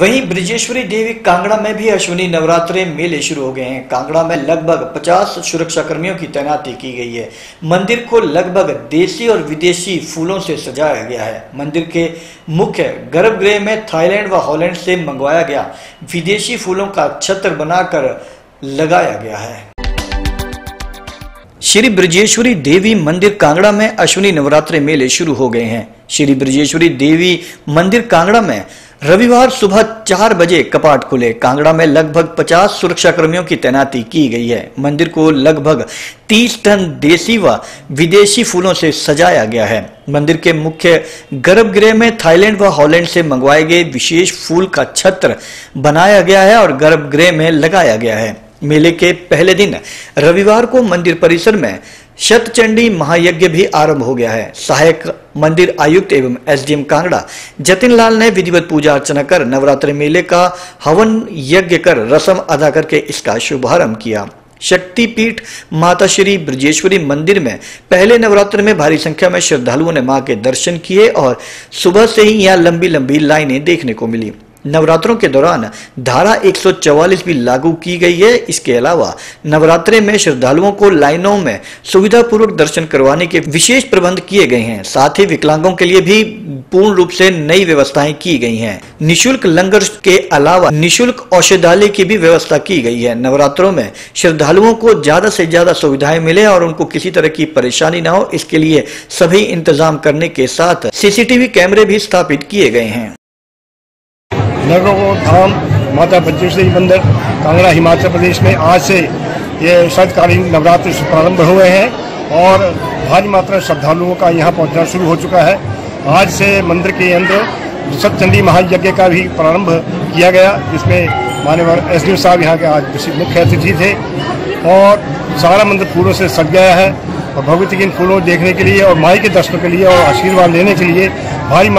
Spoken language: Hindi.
वहीं ब्रिजेश्वरी देवी कांगड़ा में भी अश्विनी नवरात्रे मेले शुरू हो गए हैं। कांगड़ा में लगभग 50 सुरक्षा कर्मियों की तैनाती की गई है। मंदिर को लगभग देसी और विदेशी फूलों से सजाया गया है। मंदिर के मुख्य गर्भगृह में थाईलैंड व हॉलैंड से मंगवाया गया विदेशी फूलों का छत्र बनाकर लगाया गया है। श्री ब्रजेश्वरी देवी मंदिर कांगड़ा में अश्विनी नवरात्रे मेले शुरू हो गए हैं। श्री ब्रजेश्वरी देवी मंदिर कांगड़ा में रविवार सुबह चार बजे कपाट खुले। कांगड़ा में लगभग 50 सुरक्षा कर्मियों की तैनाती की गई है। मंदिर को लगभग 30 टन देसी व विदेशी फूलों से सजाया गया है। मंदिर के मुख्य गर्भगृह में थाईलैंड व हॉलैंड से मंगवाए गए विशेष फूल का छत्र बनाया गया है और गर्भगृह में लगाया गया है। मेले के पहले दिन रविवार को मंदिर परिसर में शतचंडी महायज्ञ भी आरंभ हो गया है। सहायक मंदिर आयुक्त एवं एसडीएम कांगड़ा जतिन लाल ने विधिवत पूजा अर्चना कर नवरात्रि मेले का हवन यज्ञ कर रसम अदा करके इसका शुभारंभ किया। शक्तिपीठ माता श्री ब्रजेश्वरी मंदिर में पहले नवरात्र में भारी संख्या में श्रद्धालुओं ने माँ के दर्शन किए और सुबह से ही यहाँ लंबी लंबी लाइनें देखने को मिली। नवरात्रों के दौरान धारा 144 भी लागू की गई है। इसके अलावा नवरात्रे में श्रद्धालुओं को लाइनों में सुविधापूर्वक दर्शन करवाने के विशेष प्रबंध किए गए हैं। साथ ही विकलांगों के लिए भी पूर्ण रूप से नई व्यवस्थाएँ की गई हैं। निशुल्क लंगर के अलावा निशुल्क औषधालय की भी व्यवस्था की गई है। नवरात्रों में श्रद्धालुओं को ज़्यादा से ज़्यादा सुविधाएँ मिले और उनको किसी तरह की परेशानी न हो। इसके लिए सभी इंतज़ाम करने के साथ सीसीटीवी कैमरे भी स्थापित किए गए हैं। नगरों, धाम, माता बज्रेश्वरी मंदिर, कांगड़ा, हिमाचल प्रदेश में आज से ये शरतकालीन नवरात्र प्रारंभ हुए हैं और भारी मात्रा श्रद्धालुओं का यहाँ पहुँचना शुरू हो चुका है। आज से मंदिर के अंदर सतचंडी महायज्ञ का भी प्रारंभ किया गया, जिसमें मान्यवर एस डी साहब यहाँ के आज मुख्य अतिथि थे और सारा मंदिर फूलों से सज गया है। और भगवती के फूलों देखने के लिए और माई के दर्शन के लिए और आशीर्वाद लेने के लिए भारी